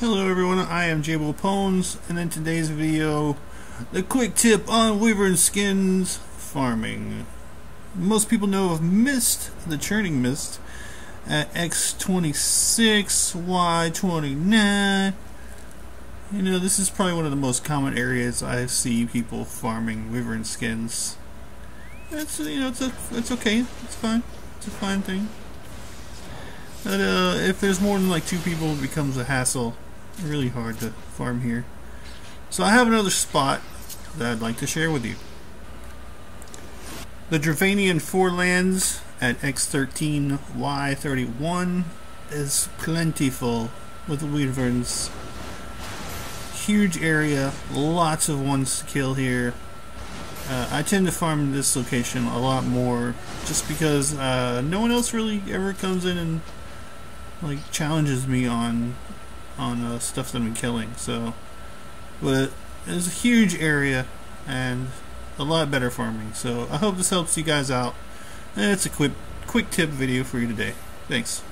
Hello everyone, I am JboPwnz, and in today's video, the quick tip on Wyvern skins farming. Most people know of Mist, the Churning Mist, at X26, Y29. You know, this is probably one of the most common areas I see people farming Wyvern skins. It's, you know, it's, a, it's okay, it's fine, it's a fine thing. But uh, if there's more than like two people, it becomes a hassle. Really hard to farm here. So I have another spot that I'd like to share with you. The Dravanian Forelands at X13Y31 is plentiful with wyverns. Huge area, lots of ones to kill here. Uh, I tend to farm this location a lot more just because uh, no one else really ever comes in and like challenges me on on uh, stuff that I'm killing. So, but it's a huge area and a lot better farming. So I hope this helps you guys out. And it's a quick quick tip video for you today. Thanks.